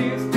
sees